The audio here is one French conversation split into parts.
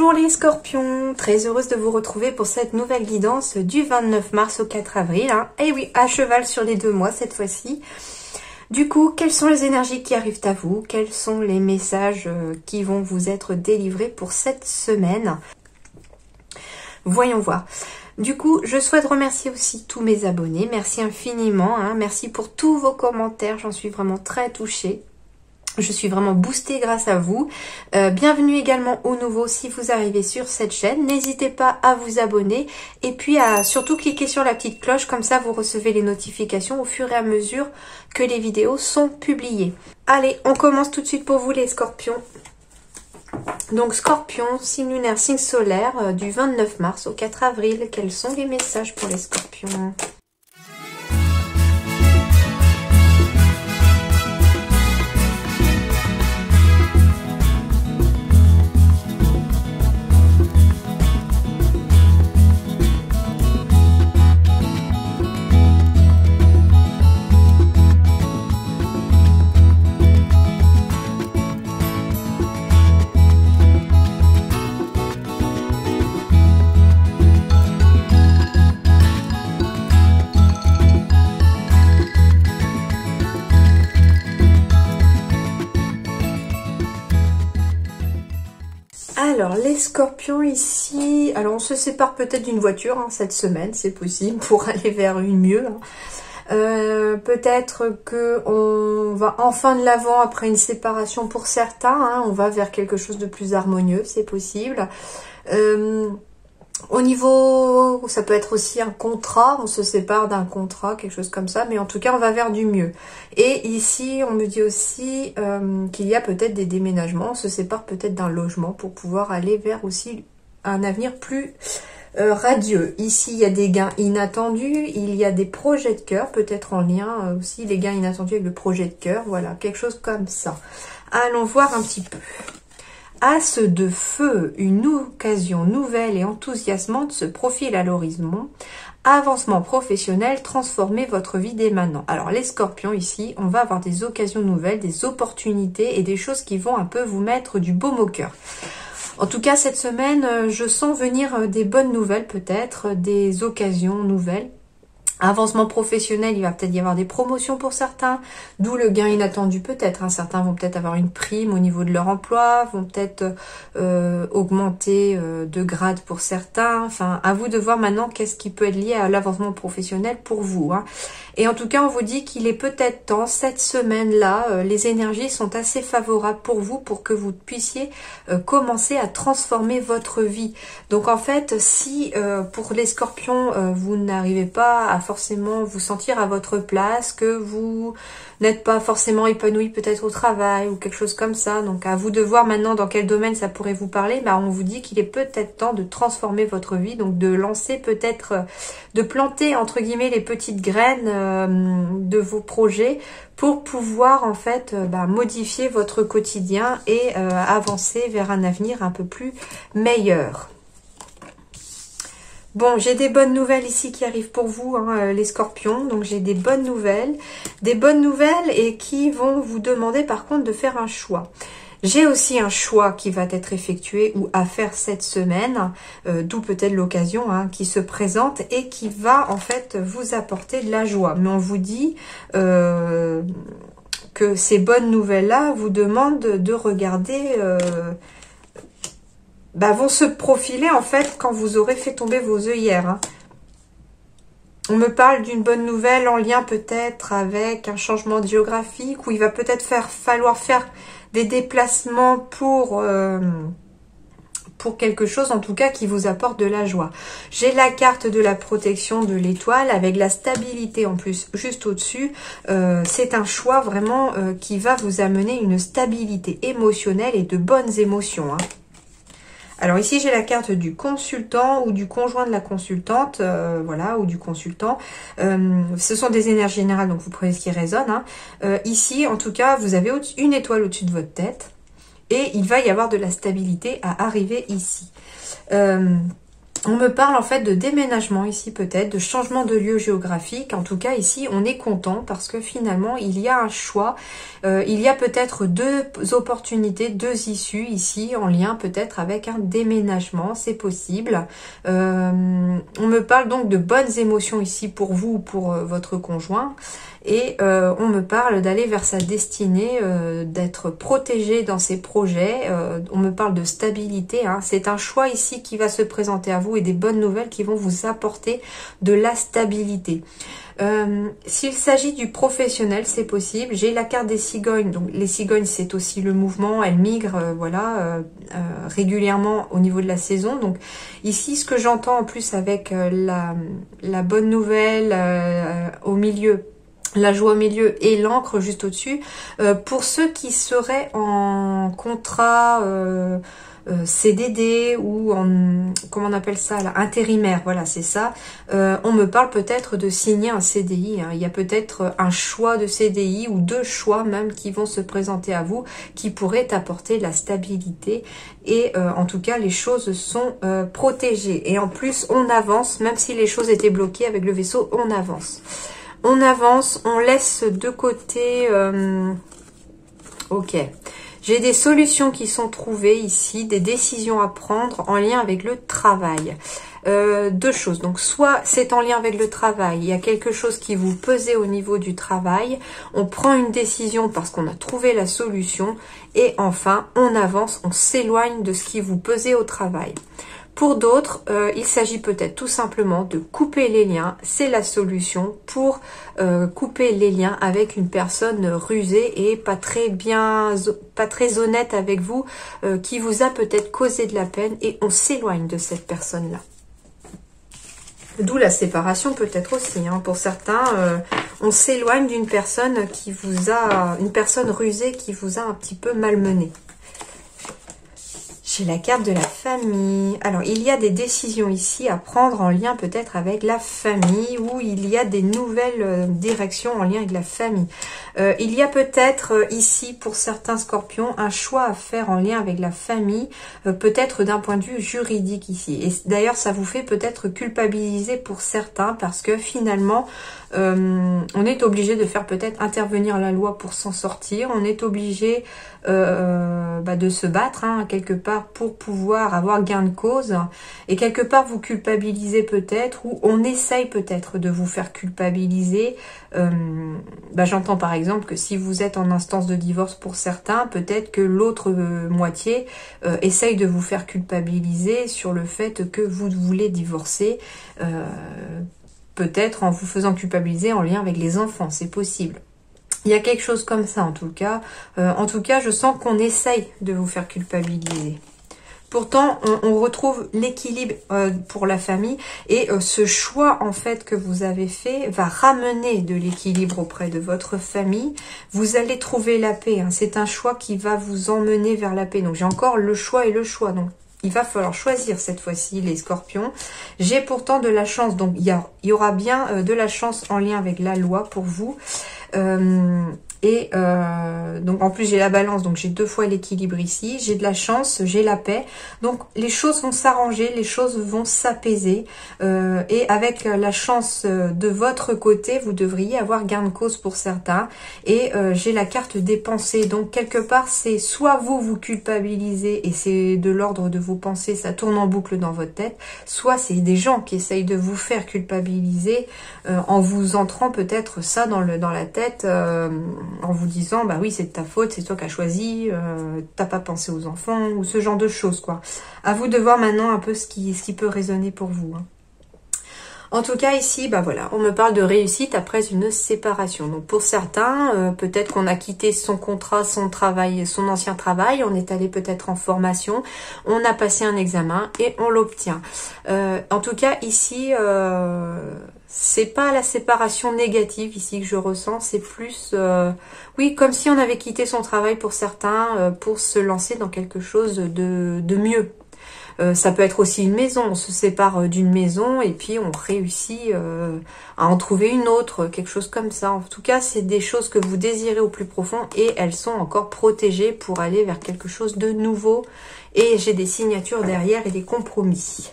Bonjour les scorpions, très heureuse de vous retrouver pour cette nouvelle guidance du 29 mars au 4 avril. Et hein. eh oui, à cheval sur les deux mois cette fois-ci. Du coup, quelles sont les énergies qui arrivent à vous? Quels sont les messages euh, qui vont vous être délivrés pour cette semaine? Voyons voir. Du coup, je souhaite remercier aussi tous mes abonnés. Merci infiniment. Hein. Merci pour tous vos commentaires. J'en suis vraiment très touchée. Je suis vraiment boostée grâce à vous. Euh, bienvenue également aux nouveaux si vous arrivez sur cette chaîne. N'hésitez pas à vous abonner et puis à surtout cliquer sur la petite cloche. Comme ça, vous recevez les notifications au fur et à mesure que les vidéos sont publiées. Allez, on commence tout de suite pour vous les scorpions. Donc scorpion, signe lunaire, signe solaire euh, du 29 mars au 4 avril. Quels sont les messages pour les scorpions? Alors, les scorpions ici, alors on se sépare peut-être d'une voiture hein, cette semaine, c'est possible, pour aller vers une mieux. Hein. Euh, peut-être que on va enfin de l'avant après une séparation pour certains, hein. on va vers quelque chose de plus harmonieux, c'est possible. Euh, au niveau, ça peut être aussi un contrat, on se sépare d'un contrat, quelque chose comme ça, mais en tout cas, on va vers du mieux. Et ici, on me dit aussi euh, qu'il y a peut-être des déménagements, on se sépare peut-être d'un logement pour pouvoir aller vers aussi un avenir plus euh, radieux. Ici, il y a des gains inattendus, il y a des projets de cœur, peut-être en lien euh, aussi, les gains inattendus avec le projet de cœur, voilà, quelque chose comme ça. Allons voir un petit peu. As de feu, une occasion nouvelle et enthousiasmante se profile à l'horizon. Avancement professionnel, transformez votre vie dès maintenant. Alors les scorpions ici, on va avoir des occasions nouvelles, des opportunités et des choses qui vont un peu vous mettre du baume au cœur. En tout cas, cette semaine, euh, je sens venir euh, des bonnes nouvelles peut-être, des occasions nouvelles Avancement professionnel, il va peut-être y avoir des promotions pour certains, d'où le gain inattendu peut-être. Hein. Certains vont peut-être avoir une prime au niveau de leur emploi, vont peut-être euh, augmenter euh, de grade pour certains. Enfin, à vous de voir maintenant qu'est-ce qui peut être lié à l'avancement professionnel pour vous. Hein. Et en tout cas, on vous dit qu'il est peut-être temps, cette semaine-là, euh, les énergies sont assez favorables pour vous pour que vous puissiez commencer à transformer votre vie. Donc en fait, si pour les scorpions, vous n'arrivez pas à forcément vous sentir à votre place, que vous n'êtes pas forcément épanoui peut-être au travail ou quelque chose comme ça. Donc à vous de voir maintenant dans quel domaine ça pourrait vous parler. Bah, on vous dit qu'il est peut-être temps de transformer votre vie, donc de lancer peut-être, euh, de planter entre guillemets les petites graines euh, de vos projets pour pouvoir en fait euh, bah, modifier votre quotidien et avancer vers un avenir un peu plus meilleur. Bon, j'ai des bonnes nouvelles ici qui arrivent pour vous, hein, euh, les scorpions. Donc, j'ai des bonnes nouvelles. Des bonnes nouvelles et qui vont vous demander par contre de faire un choix. J'ai aussi un choix qui va être effectué ou à faire cette semaine, euh, d'où peut-être l'occasion hein, qui se présente et qui va en fait vous apporter de la joie. Mais on vous dit euh, que ces bonnes nouvelles-là vous demandent de regarder bah, vont se profiler en fait quand vous aurez fait tomber vos œillères. Hein. On me parle d'une bonne nouvelle en lien peut-être avec un changement géographique où il va peut-être faire falloir faire des déplacements pour, euh, pour quelque chose en tout cas qui vous apporte de la joie. J'ai la carte de la protection de l'étoile avec la stabilité en plus juste au-dessus. Euh, c'est un choix vraiment euh, qui va vous amener une stabilité émotionnelle et de bonnes émotions. Hein. Alors ici, j'ai la carte du consultant ou du conjoint de la consultante, euh, voilà, ou du consultant. Euh, ce sont des énergies générales, donc vous prenez ce qui résonne. Hein. Euh, ici, en tout cas, vous avez une étoile au-dessus de votre tête et il va y avoir de la stabilité à arriver ici. On me parle en fait de déménagement ici peut-être, de changement de lieu géographique. En tout cas ici on est content parce que finalement il y a un choix. Euh, il y a peut-être deux opportunités, deux issues ici en lien peut-être avec un déménagement. C'est possible. Euh, on me parle donc de bonnes émotions ici pour vous ou pour euh, votre conjoint et euh, on me parle d'aller vers sa destinée, euh, d'être protégé dans ses projets. Euh, on me parle de stabilité. Hein. C'est un choix ici qui va se présenter à vous et des bonnes nouvelles qui vont vous apporter de la stabilité. S'il s'agit du professionnel, c'est possible. J'ai la carte des cigognes. Donc les cigognes, c'est aussi le mouvement. Elles migrent, voilà, régulièrement au niveau de la saison. Donc ici, ce que j'entends en plus avec la, la bonne nouvelle au milieu la joie au milieu et l'encre juste au-dessus. Euh, pour ceux qui seraient en contrat euh, euh, CDD ou en, comment on appelle ça, là, intérimaire, voilà, c'est ça. on me parle peut-être de signer un CDI. Hein. Il y a peut-être un choix de CDI ou deux choix même qui vont se présenter à vous, qui pourraient apporter la stabilité. Et en tout cas, les choses sont protégées. Et en plus, on avance, même si les choses étaient bloquées avec le vaisseau, on avance. On avance, on laisse de côté... Euh, ok. J'ai des solutions qui sont trouvées ici, des décisions à prendre en lien avec le travail. Euh, deux choses. Donc, soit c'est en lien avec le travail, il y a quelque chose qui vous pesait au niveau du travail, on prend une décision parce qu'on a trouvé la solution, et enfin, on avance, on s'éloigne de ce qui vous pesait au travail. Pour d'autres, euh, il s'agit peut-être tout simplement de couper les liens. C'est la solution pour euh, couper les liens avec une personne rusée et pas très bien, pas très honnête avec vous, euh, qui vous a peut-être causé de la peine et on s'éloigne de cette personne-là. D'où la séparation peut-être aussi. Hein. Pour certains, on s'éloigne d'une personne qui vous a, une personne rusée qui vous a un petit peu malmené. J'ai la carte de la famille. Alors, il y a des décisions ici à prendre en lien peut-être avec la famille ou il y a des nouvelles euh, directions en lien avec la famille. Euh, il y a peut-être euh, ici, pour certains scorpions, un choix à faire en lien avec la famille, peut-être d'un point de vue juridique ici. Et d'ailleurs, ça vous fait peut-être culpabiliser pour certains parce que finalement, on est obligé de faire peut-être intervenir la loi pour s'en sortir. On est obligé bah, de se battre hein, quelque part pour pouvoir avoir gain de cause et quelque part vous culpabiliser peut-être ou on essaye peut-être de vous faire culpabiliser. Euh, bah, j'entends par exemple que si vous êtes en instance de divorce pour certains, peut-être que l'autre euh, moitié euh, essaye de vous faire culpabiliser sur le fait que vous voulez divorcer peut-être en vous faisant culpabiliser en lien avec les enfants, c'est possible. Il y a quelque chose comme ça en tout cas. en tout cas, je sens qu'on essaye de vous faire culpabiliser. Pourtant, on, retrouve l'équilibre euh, pour la famille et euh, ce choix en fait que vous avez fait va ramener de l'équilibre auprès de votre famille. Vous allez trouver la paix. Hein. C'est un choix qui va vous emmener vers la paix. Donc j'ai encore le choix et le choix. Donc il va falloir choisir cette fois-ci les scorpions. J'ai pourtant de la chance. Donc il y, aura bien euh, de la chance en lien avec la loi pour vous. Et euh, donc en plus j'ai la balance, donc j'ai deux fois l'équilibre ici. J'ai de la chance, j'ai la paix. Donc les choses vont s'arranger, les choses vont s'apaiser. Euh, et avec la chance de votre côté, vous devriez avoir gain de cause pour certains. Et euh, j'ai la carte des pensées. Donc quelque part, c'est soit vous vous culpabilisez et c'est de l'ordre de vos pensées, ça tourne en boucle dans votre tête. Soit c'est des gens qui essayent de vous faire culpabiliser en vous entrant peut-être ça dans, le, dans la tête en vous disant bah oui c'est de ta faute, c'est toi qui as choisi, euh, t'as pas pensé aux enfants ou ce genre de choses quoi. À vous de voir maintenant un peu ce qui, ce qui peut résonner pour vous. Hein. En tout cas ici, bah voilà, on me parle de réussite après une séparation. Donc pour certains, euh, peut-être qu'on a quitté son contrat, son travail, son ancien travail, on est allé peut-être en formation, on a passé un examen et on l'obtient. Euh, en tout cas ici, c'est pas la séparation négative ici que je ressens, c'est plus, euh, oui, comme si on avait quitté son travail pour certains euh, pour se lancer dans quelque chose de, de mieux. Euh, ça peut être aussi une maison, on se sépare d'une maison et puis on réussit à en trouver une autre, quelque chose comme ça. En tout cas, c'est des choses que vous désirez au plus profond et elles sont encore protégées pour aller vers quelque chose de nouveau. Et j'ai des signatures derrière et des compromis.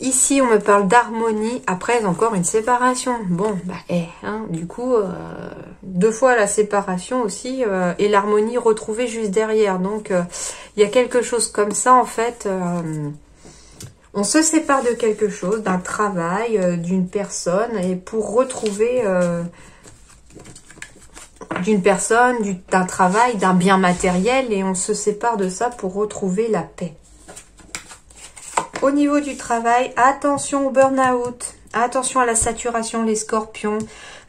Ici, on me parle d'harmonie après encore une séparation. Bon, bah, eh, hein, du coup, euh, deux fois la séparation aussi euh, et l'harmonie retrouvée juste derrière. Donc, euh, il y a quelque chose comme ça, en fait. on se sépare de quelque chose, d'un travail, d'une personne, et pour retrouver d'une personne, d'un travail, d'un bien matériel, et on se sépare de ça pour retrouver la paix. Au niveau du travail, attention au burn-out. Attention à la saturation, les scorpions.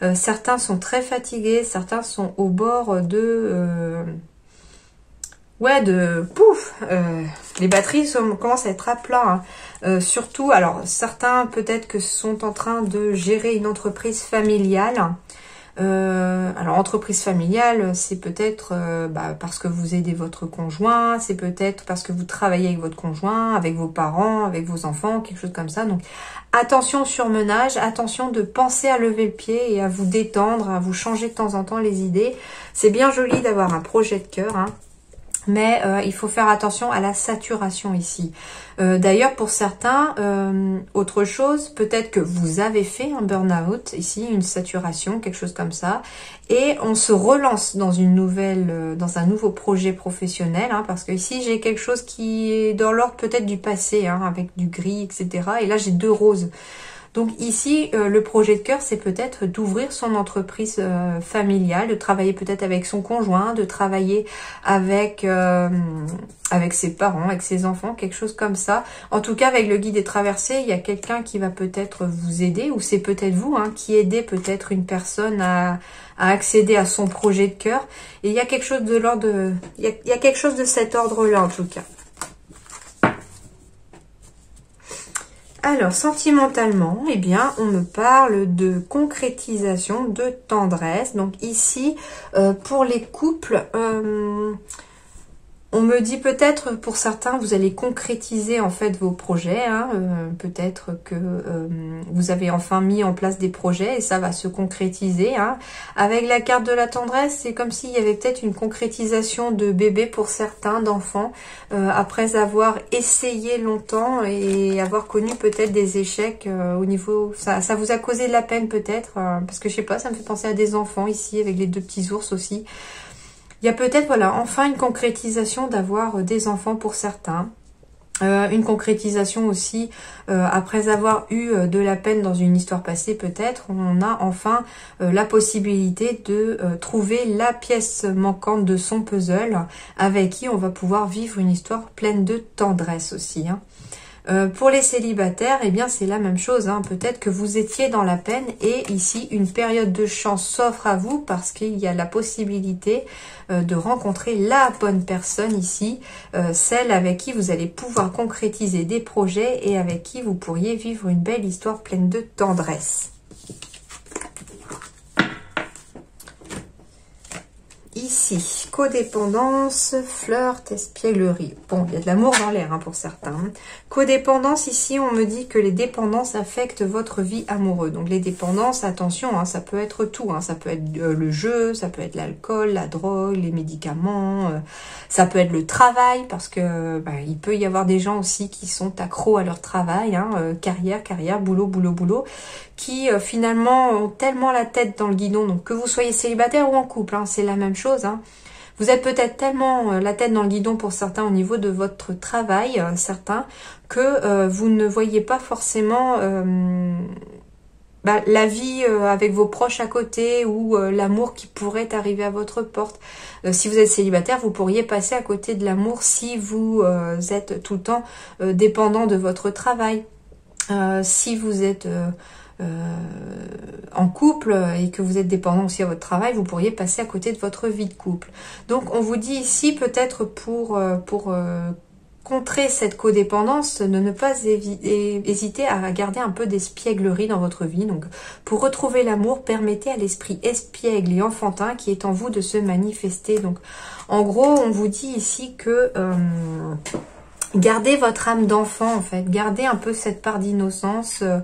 Euh, certains sont très fatigués, certains sont au bord de... Euh, ouais, de... Pouf euh, Les batteries commencent à être à plat. Hein. surtout, alors, certains peut-être que sont en train de gérer une entreprise familiale. Euh, alors, entreprise familiale, c'est peut-être euh, bah, parce que vous aidez votre conjoint, c'est peut-être parce que vous travaillez avec votre conjoint, avec vos parents, avec vos enfants, quelque chose comme ça. Donc, attention au surmenage, attention de penser à lever le pied et à vous détendre, à vous changer de temps en temps les idées. C'est bien joli d'avoir un projet de cœur, hein, mais euh, il faut faire attention à la saturation ici. Euh, d'ailleurs, pour certains, euh, autre chose, peut-être que vous avez fait un burn-out, ici, une saturation, quelque chose comme ça, et on se relance dans une nouvelle, dans un nouveau projet professionnel, hein, parce que ici, j'ai quelque chose qui est dans l'ordre peut-être du passé, hein, avec du gris, etc. Et là, j'ai deux roses. Donc ici, euh, le projet de cœur, c'est peut-être d'ouvrir son entreprise euh, familiale, de travailler peut-être avec son conjoint, de travailler avec, euh, avec ses parents, avec ses enfants, quelque chose comme ça. En tout cas, avec le guide des traversées, il y a quelqu'un qui va peut-être vous aider, ou c'est peut-être vous hein, qui aidez peut-être une personne à, à, accéder à son projet de cœur. Et il y a quelque chose de l'ordre, il y a quelque chose de cet ordre-là en tout cas. Alors, sentimentalement, eh bien, on me parle de concrétisation, de tendresse. Donc ici, euh, pour les couples, euh, on me dit peut-être pour certains, vous allez concrétiser en fait vos projets. Hein, euh, peut-être que euh, vous avez enfin mis en place des projets et ça va se concrétiser. Hein. Avec la carte de la tendresse, c'est comme s'il y avait peut-être une concrétisation de bébé pour certains, d'enfants, euh, après avoir essayé longtemps et avoir connu peut-être des échecs au niveau... Ça, ça vous a causé de la peine peut-être, parce que je sais pas, ça me fait penser à des enfants ici avec les deux petits ours aussi. Il y a peut-être, voilà, enfin une concrétisation d'avoir euh, des enfants pour certains. Euh, une concrétisation aussi, euh, après avoir eu de la peine dans une histoire passée peut-être, on a enfin la possibilité de trouver la pièce manquante de son puzzle avec qui on va pouvoir vivre une histoire pleine de tendresse aussi. Hein. Euh, pour les célibataires, eh bien c'est la même chose. Hein. Peut-être que vous étiez dans la peine et ici une période de chance s'offre à vous parce qu'il y a la possibilité euh, de rencontrer la bonne personne ici, euh, celle avec qui vous allez pouvoir concrétiser des projets et avec qui vous pourriez vivre une belle histoire pleine de tendresse. Ici, codépendance, flirt, espièglerie. Bon, il y a de l'amour dans l'air hein, pour certains. Codépendance, ici, on me dit que les dépendances affectent votre vie amoureuse. Donc les dépendances, attention, hein, ça peut être tout. Hein. Ça peut être euh, le jeu, ça peut être l'alcool, la drogue, les médicaments. Euh, ça peut être le travail, parce que bah, il peut y avoir des gens aussi qui sont accros à leur travail. Euh, carrière, carrière, boulot, boulot, boulot qui finalement ont tellement la tête dans le guidon, donc que vous soyez célibataire ou en couple, c'est la même chose. Hein. Vous êtes peut-être tellement euh, la tête dans le guidon pour certains au niveau de votre travail, euh, certains, que euh, vous ne voyez pas forcément bah, la vie avec vos proches à côté ou l'amour qui pourrait arriver à votre porte. si vous êtes célibataire, vous pourriez passer à côté de l'amour si vous êtes tout le temps dépendant de votre travail. si vous êtes euh, en couple et que vous êtes dépendant aussi à votre travail, vous pourriez passer à côté de votre vie de couple. Donc on vous dit ici peut-être pour, euh, pour euh, contrer cette codépendance, de ne pas hésiter à garder un peu d'espièglerie dans votre vie. Donc, pour retrouver l'amour, permettez à l'esprit espiègle et enfantin qui est en vous de se manifester. Donc, en gros, on vous dit ici que gardez votre âme d'enfant en fait, gardez un peu cette part d'innocence. Euh,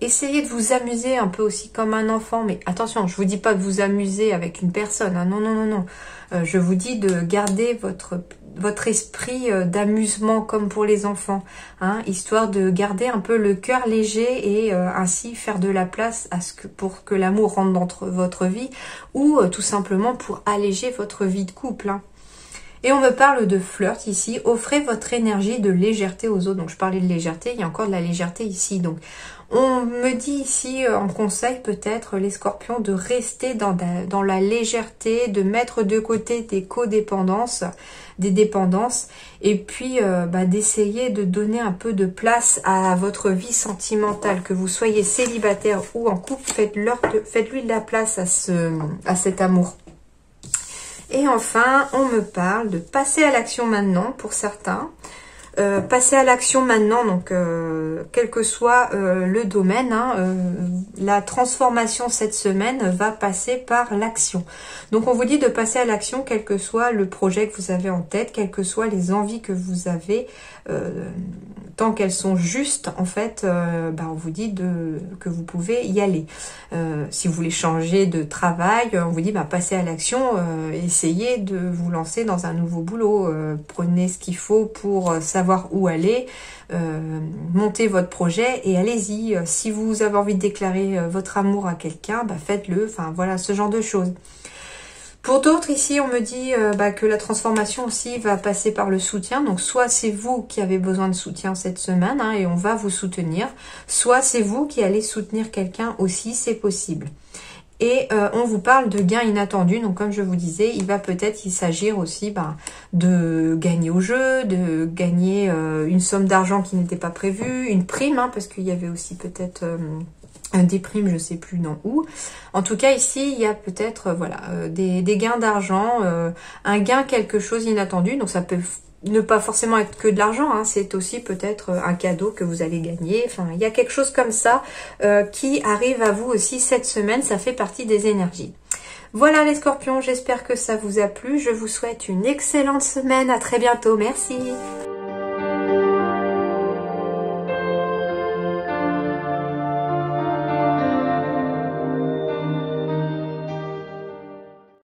essayez de vous amuser un peu aussi comme un enfant, mais attention, je vous dis pas de vous amuser avec une personne, hein. non, non, non, non. je vous dis de garder votre votre esprit euh, d'amusement comme pour les enfants, hein, histoire de garder un peu le cœur léger et euh, ainsi faire de la place à ce que, pour que l'amour rentre dans votre vie ou euh, tout simplement pour alléger votre vie de couple. Hein. Et on me parle de flirt ici. Offrez votre énergie de légèreté aux autres. Donc je parlais de légèreté, il y a encore de la légèreté ici. Donc on me dit ici en conseil peut-être les scorpions de rester dans la, légèreté, de mettre de côté des codépendances, des dépendances et puis euh, bah, d'essayer de donner un peu de place à votre vie sentimentale, que vous soyez célibataire ou en couple, faites-lui de la place à, ce, à cet amour. Et enfin, on me parle de passer à l'action maintenant pour certains. Euh, passer à l'action maintenant, donc euh, quel que soit euh, le domaine, hein, la transformation cette semaine va passer par l'action. Donc on vous dit de passer à l'action quel que soit le projet que vous avez en tête, quelles que soient les envies que vous avez tant qu'elles sont justes, en fait, bah, on vous dit que vous pouvez y aller. Si vous voulez changer de travail, on vous dit bah, passez à l'action, essayez de vous lancer dans un nouveau boulot, prenez ce qu'il faut pour savoir où aller, montez votre projet et allez-y. Si vous avez envie de déclarer votre amour à quelqu'un, bah, faites-le. Enfin voilà, ce genre de choses. Pour d'autres, ici, on me dit euh, bah, que la transformation aussi va passer par le soutien. Donc, soit c'est vous qui avez besoin de soutien cette semaine hein, et on va vous soutenir, soit c'est vous qui allez soutenir quelqu'un aussi, c'est possible. Et euh, on vous parle de gains inattendus. Donc, comme je vous disais, il va peut-être s'agir aussi bah, de gagner au jeu, de gagner euh, une somme d'argent qui n'était pas prévue, une prime, hein, parce qu'il y avait aussi peut-être des primes, je sais plus non où. En tout cas, ici, il y a peut-être euh, voilà euh, des, gains d'argent, euh, un gain quelque chose inattendu. Donc ça peut ne pas forcément être que de l'argent, hein, c'est aussi peut-être un cadeau que vous allez gagner. Enfin, il y a quelque chose comme ça qui arrive à vous aussi cette semaine. Ça fait partie des énergies. Voilà les scorpions, j'espère que ça vous a plu. Je vous souhaite une excellente semaine. À très bientôt. Merci.